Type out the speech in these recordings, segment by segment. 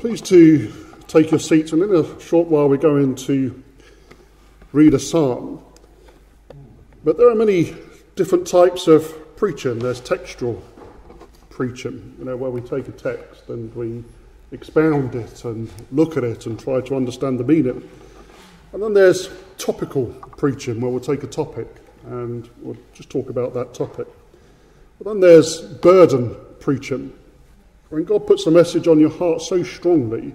Please to take your seats, and in a short while we're going to read a psalm. But there are many different types of preaching. There's textual preaching, you know, where we take a text and we expound it and look at it and try to understand the meaning. And then there's topical preaching, where we'll take a topic and we'll just talk about that topic. But then there's burden preaching, when God puts a message on your heart so strongly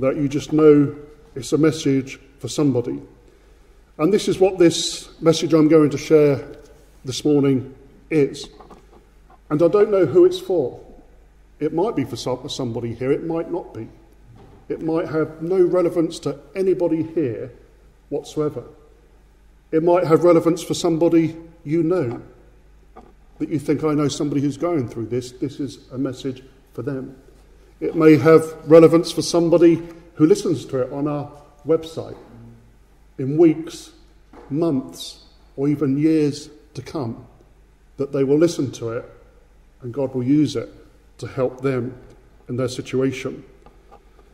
that you just know it's a message for somebody. And this is what this message I'm going to share this morning is. And I don't know who it's for. It might be for somebody here, it might not be. It might have no relevance to anybody here whatsoever. It might have relevance for somebody you know, that you think, I know somebody who's going through this. This is a message for them. It may have relevance for somebody who listens to it on our website in weeks, months, or even years to come, that they will listen to it and God will use it to help them in their situation.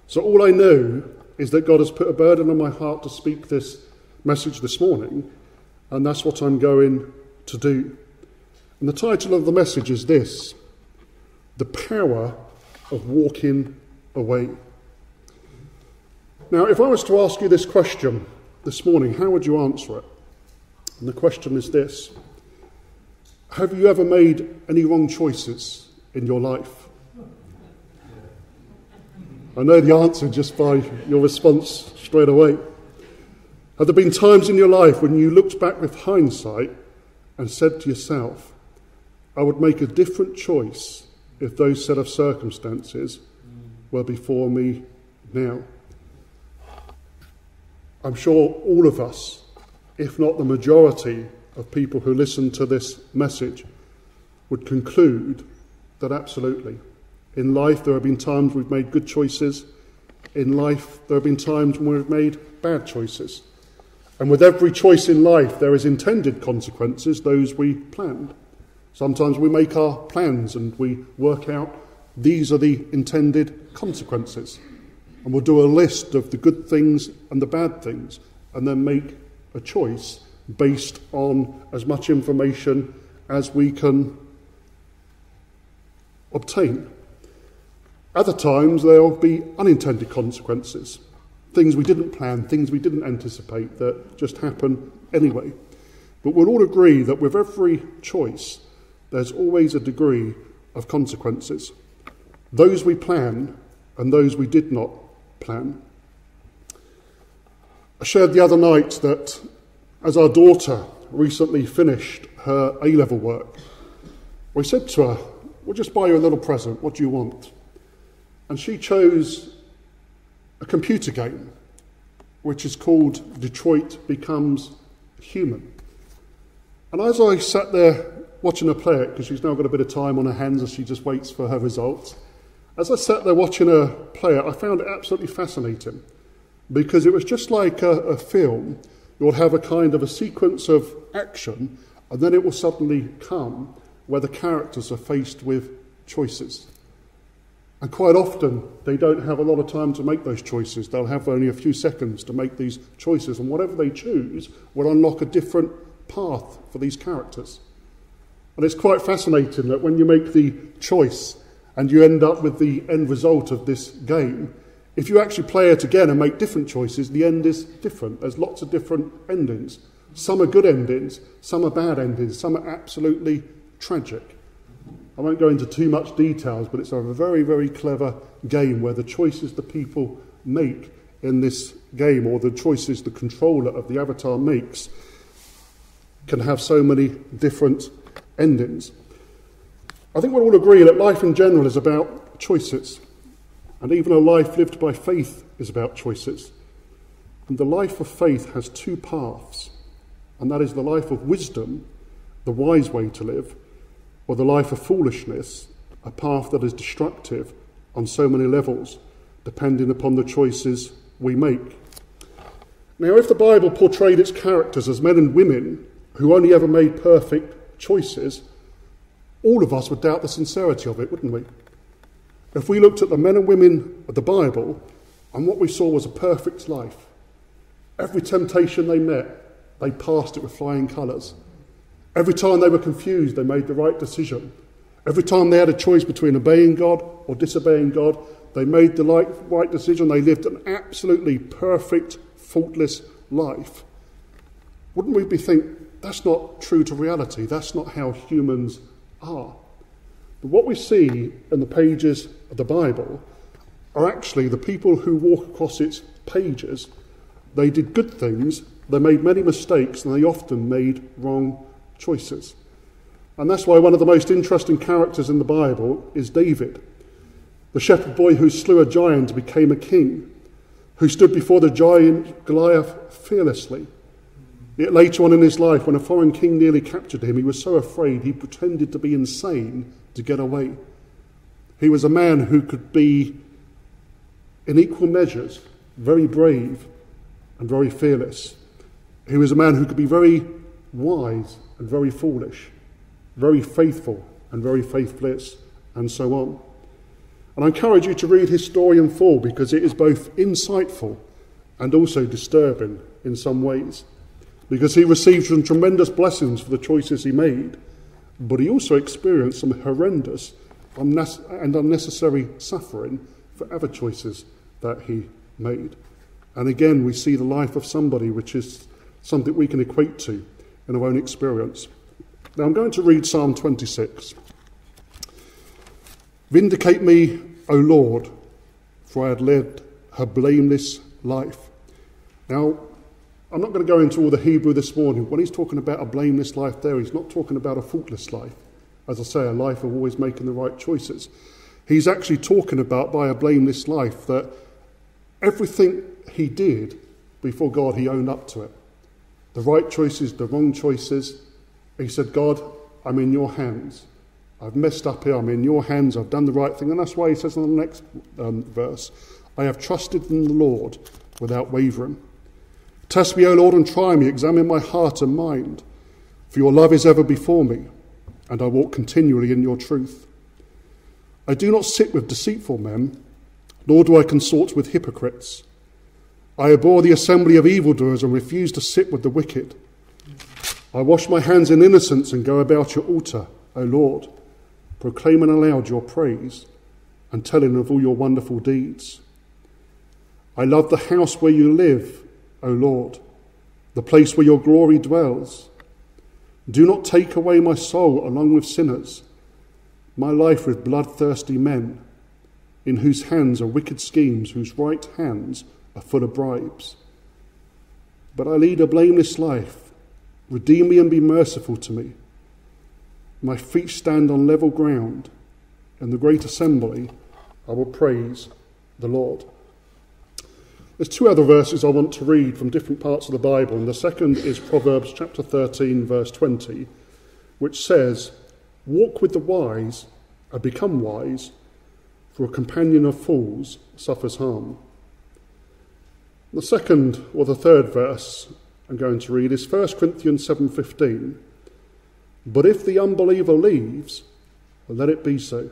So, all I know is that God has put a burden on my heart to speak this message this morning, and that's what I'm going to do. And the title of the message is this the power of walking away. Now, if I was to ask you this question this morning, how would you answer it? And the question is this Have you ever made any wrong choices in your life? I know the answer just by your response straight away. Have there been times in your life when you looked back with hindsight and said to yourself, I would make a different choice if those set of circumstances were before me now. I'm sure all of us, if not the majority of people who listen to this message, would conclude that absolutely. In life, there have been times we've made good choices. In life, there have been times when we've made bad choices. And with every choice in life, there is intended consequences, those we planned. Sometimes we make our plans and we work out these are the intended consequences. And we'll do a list of the good things and the bad things and then make a choice based on as much information as we can obtain. Other times there will be unintended consequences, things we didn't plan, things we didn't anticipate that just happen anyway. But we'll all agree that with every choice, there's always a degree of consequences. Those we plan and those we did not plan. I shared the other night that as our daughter recently finished her A level work, we said to her, We'll just buy you a little present. What do you want? And she chose a computer game, which is called Detroit Becomes Human. And as I sat there watching her play it because she's now got a bit of time on her hands as she just waits for her results. As I sat there watching her play it, I found it absolutely fascinating because it was just like a, a film. You'll have a kind of a sequence of action, and then it will suddenly come where the characters are faced with choices. And quite often, they don't have a lot of time to make those choices. They'll have only a few seconds to make these choices, and whatever they choose will unlock a different path for these characters. And it's quite fascinating that when you make the choice and you end up with the end result of this game, if you actually play it again and make different choices, the end is different. There's lots of different endings. Some are good endings, some are bad endings, some are absolutely tragic. I won't go into too much details, but it's a very, very clever game where the choices the people make in this game, or the choices the controller of the avatar makes, can have so many different endings. I think we'll all agree that life in general is about choices, and even a life lived by faith is about choices. And the life of faith has two paths, and that is the life of wisdom, the wise way to live, or the life of foolishness, a path that is destructive on so many levels, depending upon the choices we make. Now, if the Bible portrayed its characters as men and women who only ever made perfect choices, all of us would doubt the sincerity of it, wouldn't we? If we looked at the men and women of the Bible, and what we saw was a perfect life, every temptation they met, they passed it with flying colours. Every time they were confused, they made the right decision. Every time they had a choice between obeying God or disobeying God, they made the right decision. They lived an absolutely perfect, faultless life. Wouldn't we be think that's not true to reality? That's not how humans are. But what we see in the pages of the Bible are actually the people who walk across its pages. They did good things, they made many mistakes, and they often made wrong choices. And that's why one of the most interesting characters in the Bible is David, the shepherd boy who slew a giant became a king, who stood before the giant Goliath fearlessly. Yet later on in his life, when a foreign king nearly captured him, he was so afraid he pretended to be insane to get away. He was a man who could be, in equal measures, very brave and very fearless. He was a man who could be very wise and very foolish, very faithful and very faithless, and so on. And I encourage you to read his story in full because it is both insightful and also disturbing in some ways. Because he received some tremendous blessings for the choices he made, but he also experienced some horrendous and unnecessary suffering for other choices that he made. And again, we see the life of somebody which is something we can equate to in our own experience. Now, I'm going to read Psalm 26. Vindicate me, O Lord, for I had led a blameless life. Now, I'm not going to go into all the Hebrew this morning. When he's talking about a blameless life there, he's not talking about a faultless life. As I say, a life of always making the right choices. He's actually talking about by a blameless life that everything he did before God, he owned up to it. The right choices, the wrong choices. He said, God, I'm in your hands. I've messed up here. I'm in your hands. I've done the right thing. And that's why he says in the next um, verse, I have trusted in the Lord without wavering. Test me, O Lord, and try me. Examine my heart and mind. For your love is ever before me, and I walk continually in your truth. I do not sit with deceitful men, nor do I consort with hypocrites. I abhor the assembly of evildoers and refuse to sit with the wicked. I wash my hands in innocence and go about your altar, O Lord, proclaiming aloud your praise and telling of all your wonderful deeds. I love the house where you live, O Lord, the place where your glory dwells. Do not take away my soul along with sinners, my life with bloodthirsty men, in whose hands are wicked schemes, whose right hands are full of bribes. But I lead a blameless life. Redeem me and be merciful to me. My feet stand on level ground. In the great assembly, I will praise the Lord. There's two other verses I want to read from different parts of the Bible, and the second is Proverbs chapter 13, verse 20, which says, Walk with the wise and become wise, for a companion of fools suffers harm. The second or the third verse I'm going to read is 1 Corinthians 7:15. But if the unbeliever leaves, let it be so.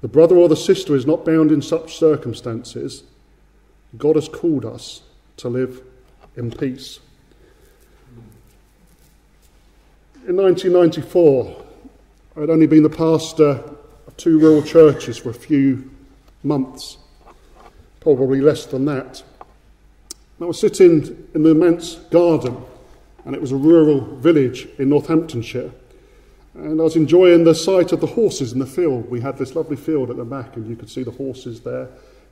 The brother or the sister is not bound in such circumstances. God has called us to live in peace. In 1994, I'd only been the pastor of two rural churches for a few months, probably less than that. I was sitting in the manse garden, and it was a rural village in Northamptonshire. And I was enjoying the sight of the horses in the field. We had this lovely field at the back, and you could see the horses there.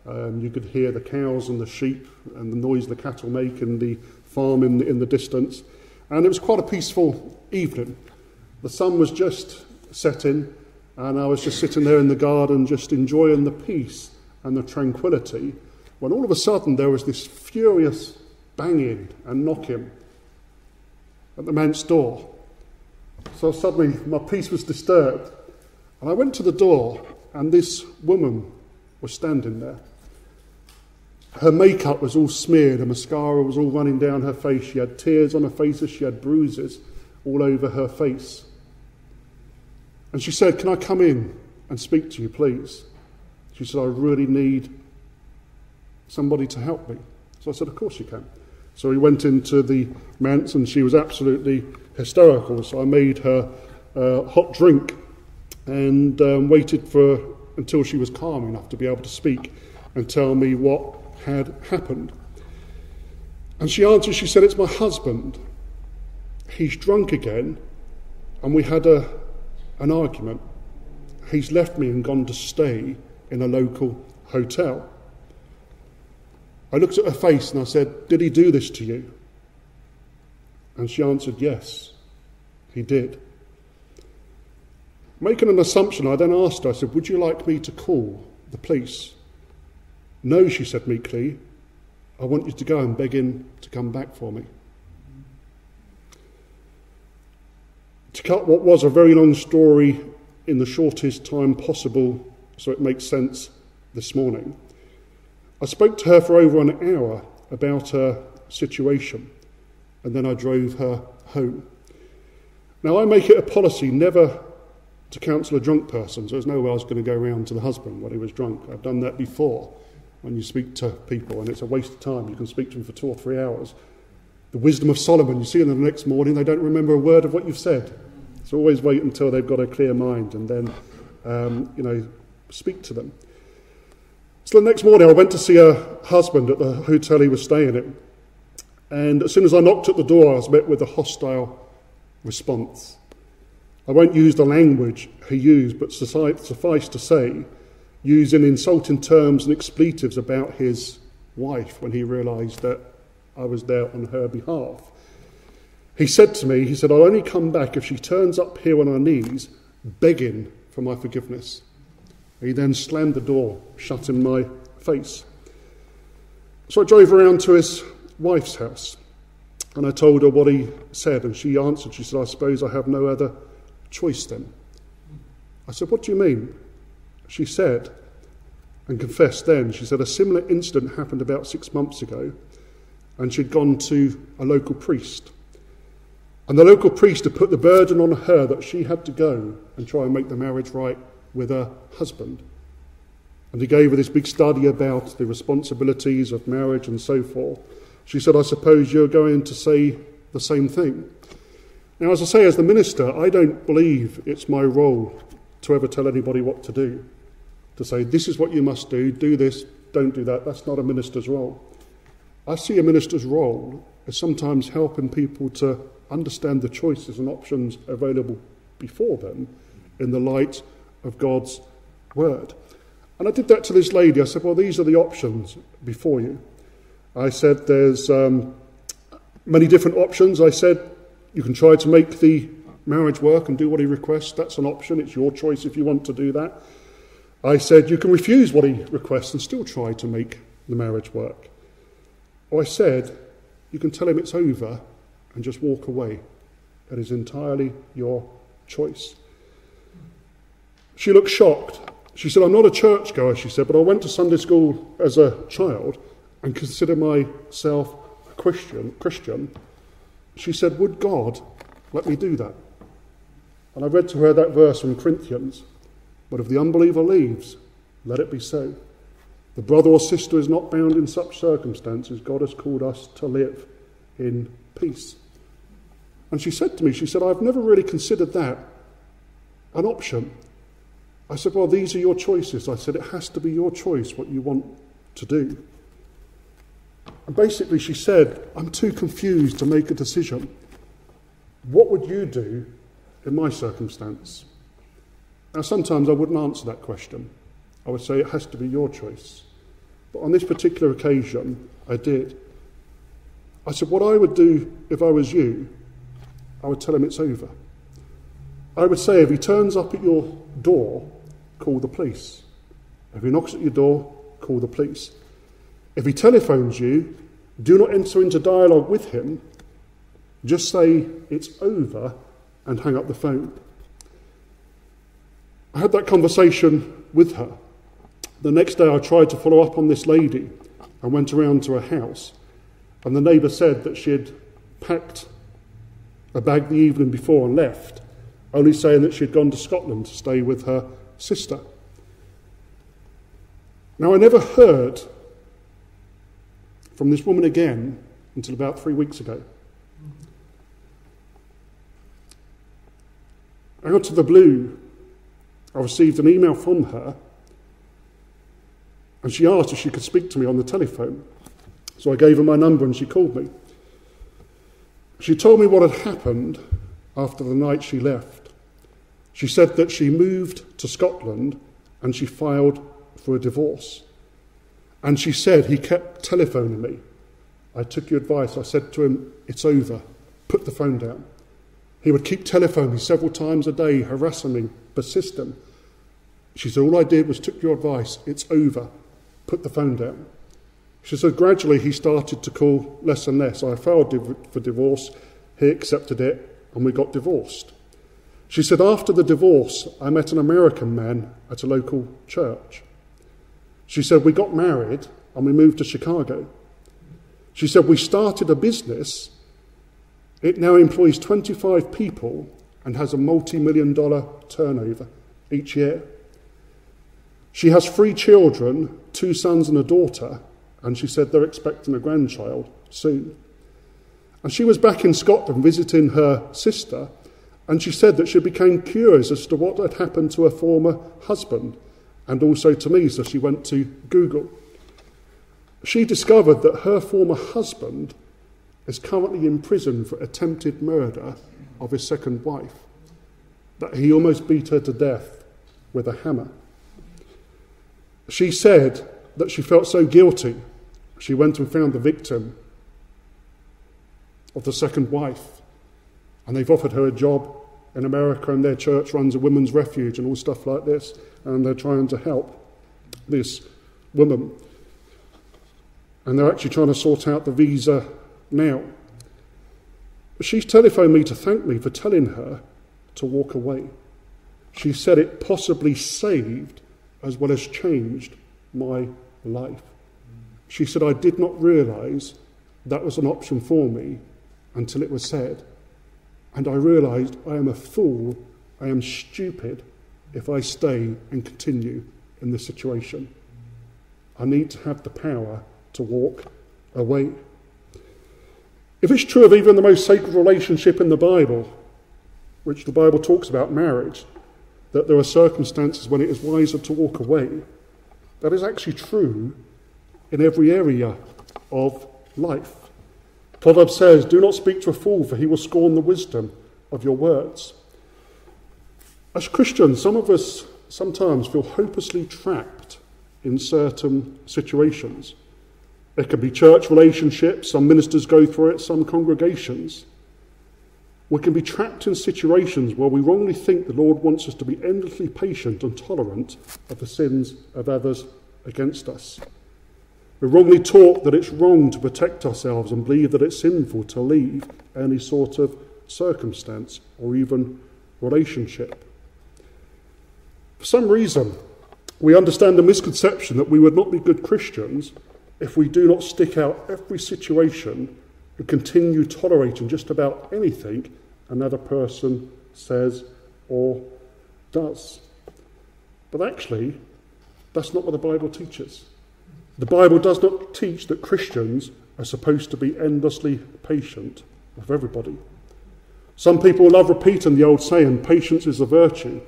Um, you could hear the cows and the sheep and the noise the cattle make in the farm in the, in the distance. And it was quite a peaceful evening. The sun was just setting, and I was just sitting there in the garden, just enjoying the peace and the tranquility when all of a sudden there was this furious banging and knocking at the manse door. So suddenly my peace was disturbed. And I went to the door, and this woman was standing there. Her makeup was all smeared, her mascara was all running down her face. She had tears on her face as she had bruises all over her face. And she said, Can I come in and speak to you, please? She said, I really need somebody to help me. So I said, Of course you can. So we went into the manse and she was absolutely hysterical. So I made her uh, hot drink and um, waited for until she was calm enough to be able to speak and tell me what had happened. And she answered, she said, It's my husband. He's drunk again, and we had a, an argument. He's left me and gone to stay in a local hotel. I looked at her face and I said, Did he do this to you? And she answered, Yes, he did. Making an assumption, I then asked her, I said, Would you like me to call the police? No, she said meekly. I want you to go and beg him to come back for me. To cut what was a very long story in the shortest time possible so it makes sense this morning, I spoke to her for over an hour about her situation and then I drove her home. Now, I make it a policy never to counsel a drunk person, so there's no way I was going to go around to the husband when he was drunk. I've done that before when you speak to people, and it's a waste of time. You can speak to them for two or three hours. The wisdom of Solomon, you see them the next morning, they don't remember a word of what you've said. So always wait until they've got a clear mind and then, um, you know, speak to them. So the next morning, I went to see a husband at the hotel he was staying at. And as soon as I knocked at the door, I was met with a hostile response. I won't use the language he used, but suffice to say, using insulting terms and expletives about his wife when he realised that I was there on her behalf. He said to me, he said, I'll only come back if she turns up here on her knees begging for my forgiveness. He then slammed the door shut in my face. So I drove around to his wife's house and I told her what he said, and she answered, She said, I suppose I have no other choice then. I said, What do you mean? She said, and confessed then, she said, a similar incident happened about six months ago, and she'd gone to a local priest. And the local priest had put the burden on her that she had to go and try and make the marriage right with her husband. And he gave her this big study about the responsibilities of marriage and so forth. She said, I suppose you're going to say the same thing. Now, as I say, as the minister, I don't believe it's my role to ever tell anybody what to do. To say, this is what you must do, do this, don't do that. That's not a minister's role. I see a minister's role as sometimes helping people to understand the choices and options available before them in the light of God's word. And I did that to this lady. I said, Well, these are the options before you. I said, There's um, many different options. I said, You can try to make the marriage work and do what he requests. That's an option. It's your choice if you want to do that. I said, You can refuse what he requests and still try to make the marriage work. Or I said, You can tell him it's over and just walk away. That is entirely your choice. She looked shocked. She said, I'm not a churchgoer, she said, but I went to Sunday school as a child and consider myself a Christian. Christian. She said, Would God let me do that? And I read to her that verse from Corinthians. But if the unbeliever leaves, let it be so. The brother or sister is not bound in such circumstances. God has called us to live in peace. And she said to me, She said, I've never really considered that an option. I said, Well, these are your choices. I said, It has to be your choice what you want to do. And basically, she said, I'm too confused to make a decision. What would you do in my circumstance? Now, sometimes I wouldn't answer that question. I would say it has to be your choice. But on this particular occasion, I did. I said, What I would do if I was you, I would tell him it's over. I would say, if he turns up at your door, call the police. If he knocks at your door, call the police. If he telephones you, do not enter into dialogue with him. Just say it's over and hang up the phone. I had that conversation with her. The next day, I tried to follow up on this lady and went around to her house. And the neighbour said that she had packed a bag the evening before and left, only saying that she had gone to Scotland to stay with her sister. Now, I never heard from this woman again until about three weeks ago. Out of the blue, I received an email from her, and she asked if she could speak to me on the telephone. So I gave her my number and she called me. She told me what had happened after the night she left. She said that she moved to Scotland and she filed for a divorce. And she said he kept telephoning me. I took your advice. I said to him, It's over. Put the phone down. He would keep telephoning me several times a day, harassing me, persistent. She said, All I did was took your advice. It's over. Put the phone down. She said, Gradually he started to call less and less. I filed for divorce. He accepted it, and we got divorced. She said, After the divorce, I met an American man at a local church. She said, We got married and we moved to Chicago. She said, We started a business. It now employs 25 people and has a multi million dollar turnover each year. She has three children, two sons and a daughter, and she said they're expecting a grandchild soon. And she was back in Scotland visiting her sister, and she said that she became curious as to what had happened to her former husband and also to me, so she went to Google she discovered that her former husband is currently in prison for attempted murder of his second wife, that he almost beat her to death with a hammer. She said that she felt so guilty, she went and found the victim of the second wife, and they've offered her a job in America, and their church runs a women's refuge and all stuff like this, and they're trying to help this woman and they're actually trying to sort out the visa now. She's telephoned me to thank me for telling her to walk away. She said it possibly saved as well as changed my life. She said, I did not realise that was an option for me until it was said. And I realised I am a fool, I am stupid if I stay and continue in this situation. I need to have the power to walk away. If it's true of even the most sacred relationship in the Bible, which the Bible talks about marriage, that there are circumstances when it is wiser to walk away, that is actually true in every area of life. Proverbs says, Do not speak to a fool, for he will scorn the wisdom of your words. As Christians, some of us sometimes feel hopelessly trapped in certain situations. There can be church relationships, some ministers go through it, some congregations. We can be trapped in situations where we wrongly think the Lord wants us to be endlessly patient and tolerant of the sins of others against us. We're wrongly taught that it's wrong to protect ourselves and believe that it's sinful to leave any sort of circumstance or even relationship. For some reason, we understand the misconception that we would not be good Christians if we do not stick out every situation and continue tolerating just about anything another person says or does. But actually, that's not what the Bible teaches. The Bible does not teach that Christians are supposed to be endlessly patient with everybody. Some people love repeating the old saying, patience is a virtue,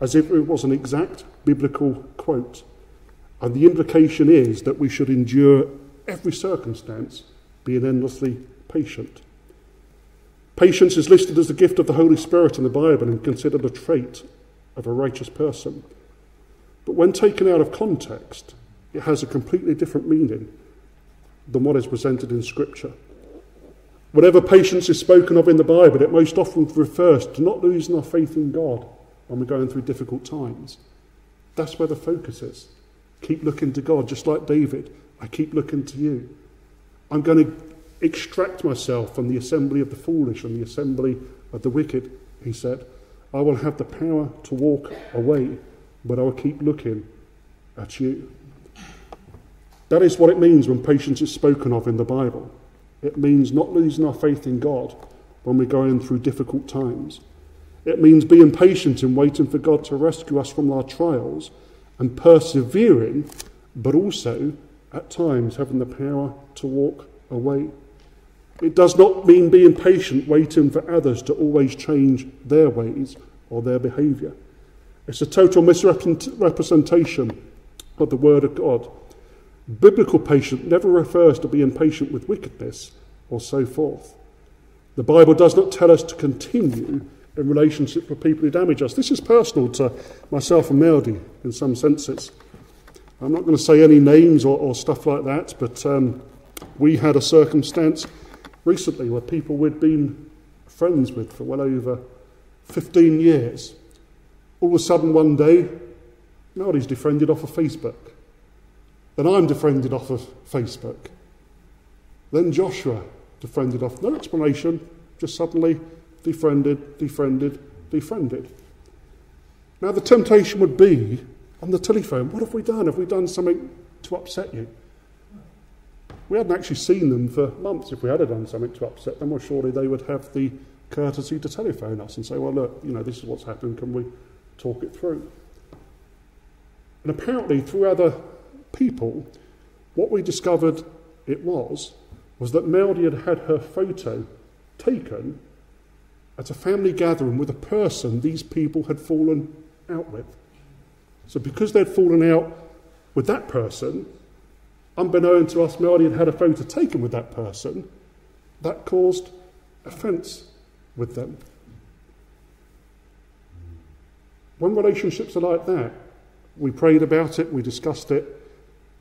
as if it was an exact biblical quote. And the implication is that we should endure every circumstance, being endlessly patient. Patience is listed as the gift of the Holy Spirit in the Bible and considered a trait of a righteous person. But when taken out of context, it has a completely different meaning than what is presented in Scripture. Whatever patience is spoken of in the Bible, it most often refers to not losing our faith in God when we're going through difficult times. That's where the focus is. Keep looking to God, just like David. I keep looking to you. I'm going to extract myself from the assembly of the foolish and the assembly of the wicked, he said. I will have the power to walk away, but I will keep looking at you. That is what it means when patience is spoken of in the Bible. It means not losing our faith in God when we're going through difficult times. It means being patient in waiting for God to rescue us from our trials and persevering but also at times having the power to walk away. It does not mean being patient, waiting for others to always change their ways or their behaviour. It's a total misrepresentation of the Word of God. Biblical patience never refers to being patient with wickedness or so forth. The Bible does not tell us to continue in relationship with people who damage us. This is personal to myself and Melody in some senses. I'm not going to say any names or, or stuff like that, but um, we had a circumstance recently where people we'd been friends with for well over 15 years. All of a sudden, one day, Melody's defriended off of Facebook. Then I'm defriended off of Facebook. Then Joshua defriended off. No explanation, just suddenly defriended, defriended, defriended. Now, the temptation would be on the telephone, what have we done? Have we done something to upset you? We hadn't actually seen them for months. If we had done something to upset them, well, surely they would have the courtesy to telephone us and say, well, look, you know, this is what's happened. Can we talk it through? And apparently, through other people, what we discovered it was, was that Melody had had her photo taken at a family gathering with a person these people had fallen out with. So, because they'd fallen out with that person, unbeknown to us, Melody had had a photo taken with that person, that caused offence with them. When relationships are like that, we prayed about it, we discussed it,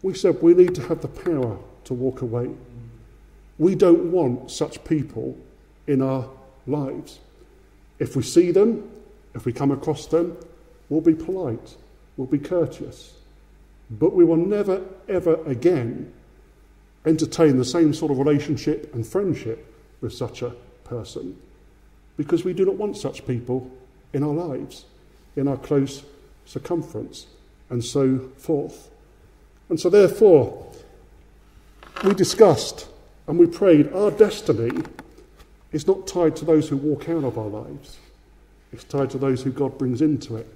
we said we need to have the power to walk away. We don't want such people in our lives. If we see them, if we come across them, we'll be polite, we'll be courteous. But we will never, ever again entertain the same sort of relationship and friendship with such a person because we do not want such people in our lives, in our close circumference, and so forth. And so, therefore, we discussed and we prayed our destiny is not tied to those who walk out of our lives, it's tied to those who God brings into it.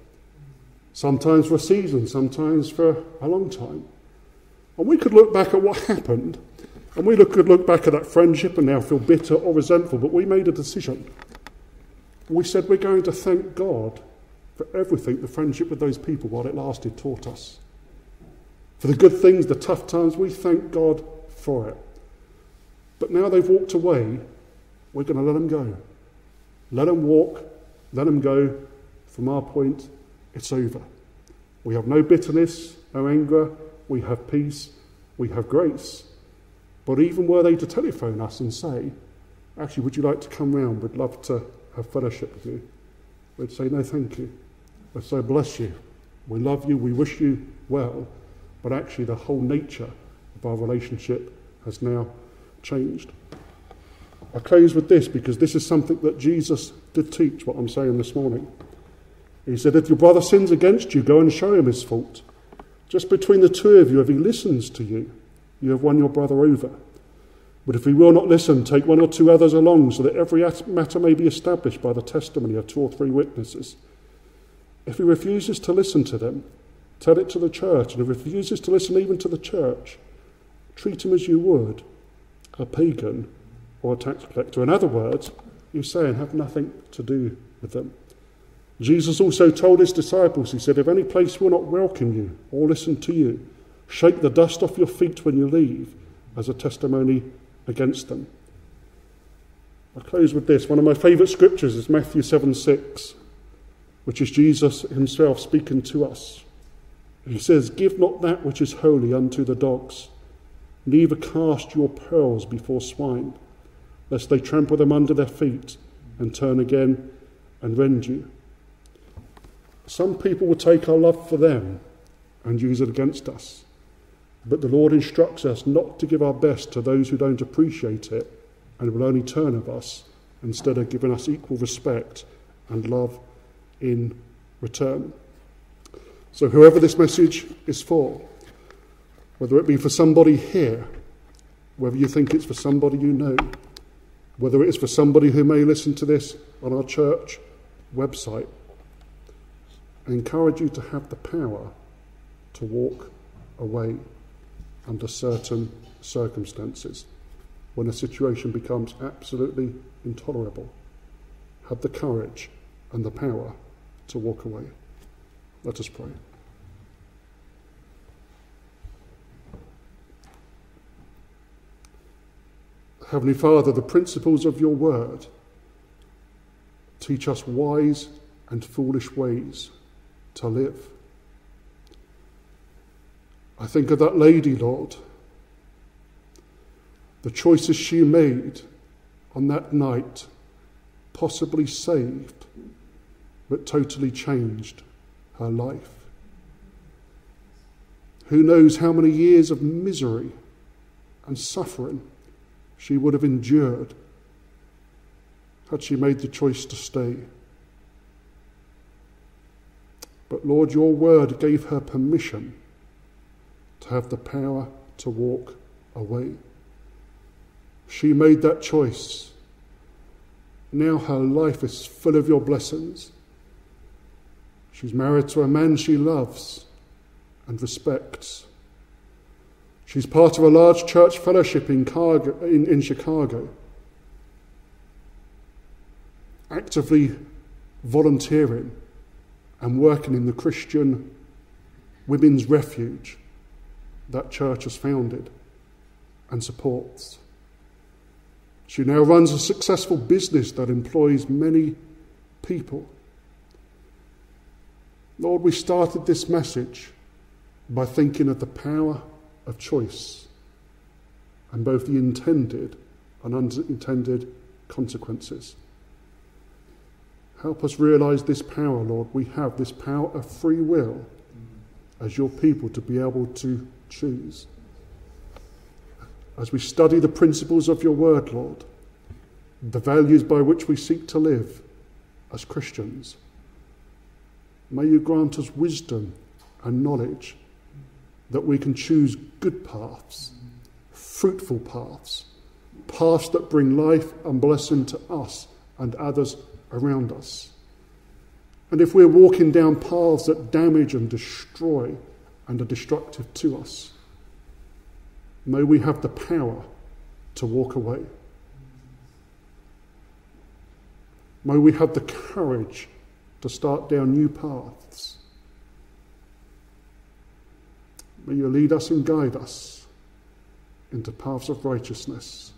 Sometimes for a season, sometimes for a long time. And we could look back at what happened, and we could look back at that friendship and now feel bitter or resentful, but we made a decision. We said we're going to thank God for everything the friendship with those people while it lasted taught us. For the good things, the tough times, we thank God for it. But now they've walked away, we're going to let them go. Let them walk, let them go. From our point, it's over. We have no bitterness, no anger, we have peace, we have grace. But even were they to telephone us and say, actually, would you like to come round? We'd love to have fellowship with you. We'd say, no, thank you. We'd say, bless you. We love you, we wish you well. But actually, the whole nature of our relationship has now changed. I close with this because this is something that Jesus did teach, what I'm saying this morning. He said, If your brother sins against you, go and show him his fault. Just between the two of you, if he listens to you, you have won your brother over. But if he will not listen, take one or two others along, so that every matter may be established by the testimony of two or three witnesses. If he refuses to listen to them, tell it to the church. And if he refuses to listen even to the church, treat him as you would a pagan or a tax collector. In other words, you say and have nothing to do with them. Jesus also told his disciples, He said, If any place will not welcome you or listen to you, shake the dust off your feet when you leave as a testimony against them. I'll close with this. One of my favourite scriptures is Matthew 7 6, which is Jesus himself speaking to us. He says, Give not that which is holy unto the dogs, neither cast your pearls before swine, lest they trample them under their feet and turn again and rend you. Some people will take our love for them and use it against us. But the Lord instructs us not to give our best to those who don't appreciate it and will only turn of us instead of giving us equal respect and love in return. So, whoever this message is for, whether it be for somebody here, whether you think it's for somebody you know, whether it is for somebody who may listen to this on our church website, I encourage you to have the power to walk away under certain circumstances when a situation becomes absolutely intolerable. Have the courage and the power to walk away. Let us pray. Heavenly Father, the principles of your word teach us wise and foolish ways to live. I think of that lady, Lord, the choices she made on that night, possibly saved, but totally changed her life. Who knows how many years of misery and suffering she would have endured had she made the choice to stay. But Lord, your word gave her permission to have the power to walk away. She made that choice. Now her life is full of your blessings. She's married to a man she loves and respects. She's part of a large church fellowship in, Cargo, in, in Chicago, actively volunteering and working in the Christian Women's Refuge that church has founded and supports. She now runs a successful business that employs many people. Lord, we started this message by thinking of the power of choice and both the intended and unintended consequences. Help us realize this power, Lord. We have this power of free will as your people to be able to choose. As we study the principles of your word, Lord, the values by which we seek to live as Christians, may you grant us wisdom and knowledge that we can choose good paths, fruitful paths, paths that bring life and blessing to us and others around us. And if we're walking down paths that damage and destroy and are destructive to us, may we have the power to walk away. May we have the courage to start down new paths May you lead us and guide us into paths of righteousness,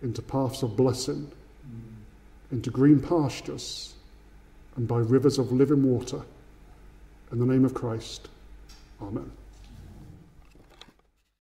into paths of blessing, into green pastures, and by rivers of living water. In the name of Christ, Amen.